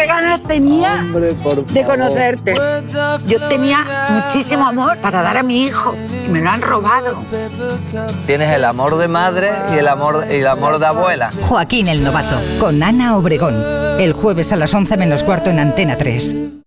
qué ganas tenía de conocerte. Yo tenía muchísimo amor para dar a mi hijo y me lo han robado. Tienes el amor de madre y el amor, y el amor de abuela. Joaquín el Novato, con Ana Obregón. El jueves a las 11 menos cuarto en Antena 3.